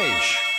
Finish.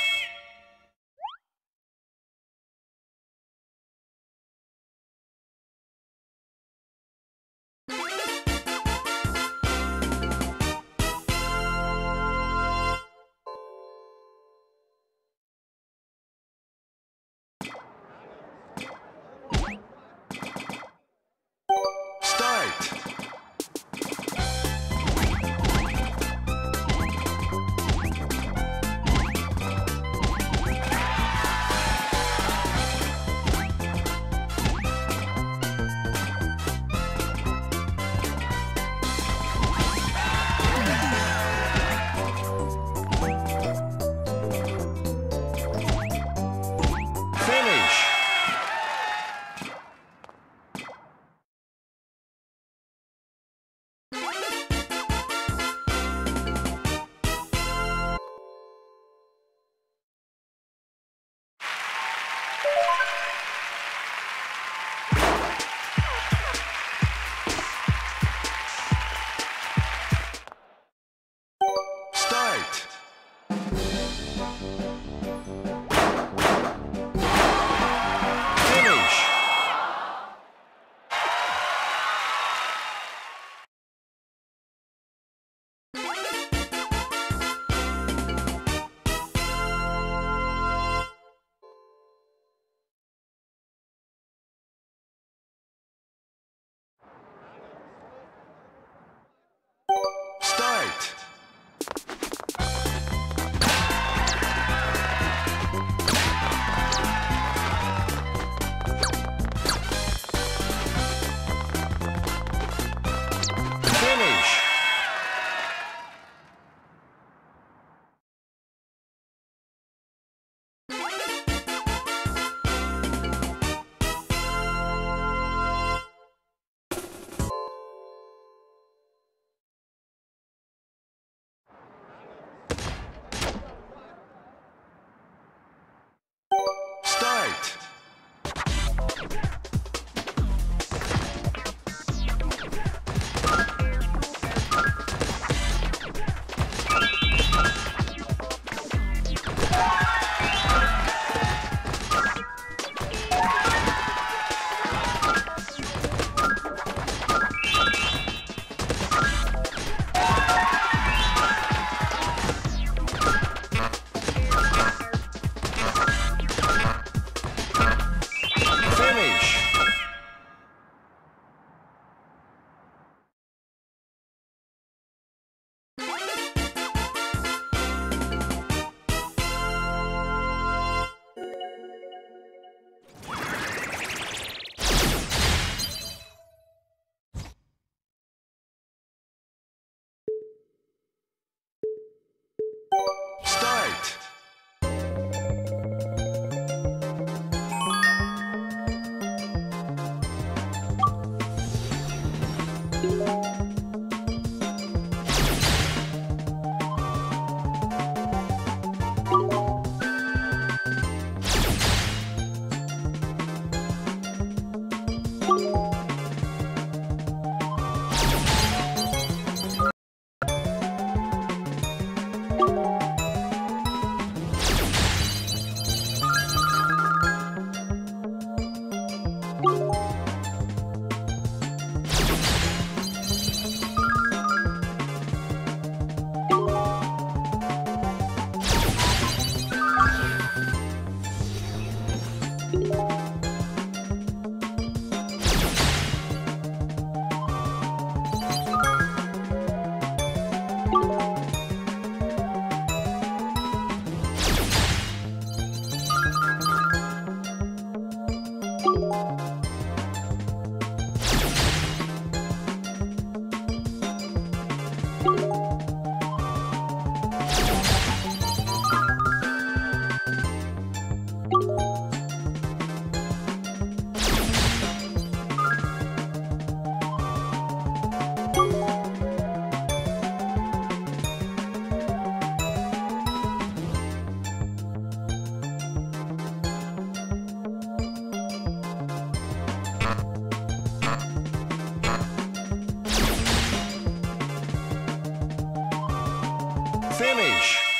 finish.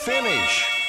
Finish.